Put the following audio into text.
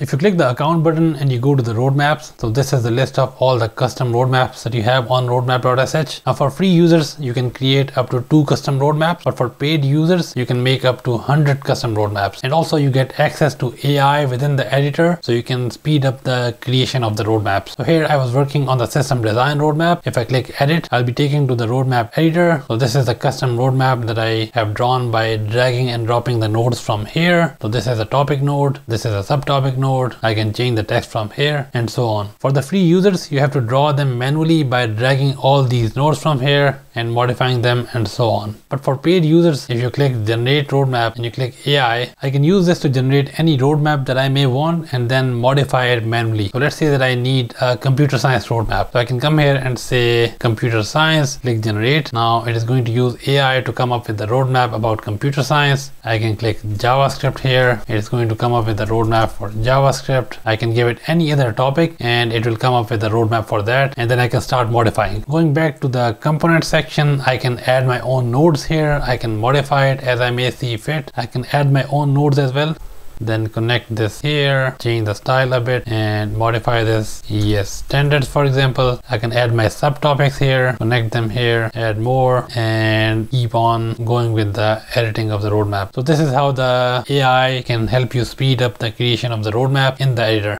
If you click the account button and you go to the roadmaps, so this is the list of all the custom roadmaps that you have on roadmap.sh. Now for free users, you can create up to two custom roadmaps, but for paid users, you can make up to 100 custom roadmaps. And also you get access to AI within the editor, so you can speed up the creation of the roadmaps. So here I was working on the system design roadmap. If I click edit, I'll be taken to the roadmap editor. So this is the custom roadmap that I have drawn by dragging and dropping the nodes from here. So this is a topic node, this is a subtopic node, node. I can change the text from here and so on. For the free users, you have to draw them manually by dragging all these nodes from here and modifying them and so on. But for paid users, if you click generate roadmap and you click AI, I can use this to generate any roadmap that I may want and then modify it manually. So let's say that I need a computer science roadmap. So I can come here and say computer science, click generate. Now it is going to use AI to come up with the roadmap about computer science. I can click JavaScript here. It's going to come up with the roadmap for JavaScript. I can give it any other topic and it will come up with a roadmap for that. And then I can start modifying. Going back to the component section, section I can add my own nodes here I can modify it as I may see fit I can add my own nodes as well then connect this here change the style a bit and modify this. Yes standards for example i can add my subtopics here connect them here add more and keep on going with the editing of the roadmap. So this is how the ai can help you speed up the creation of the roadmap in the editor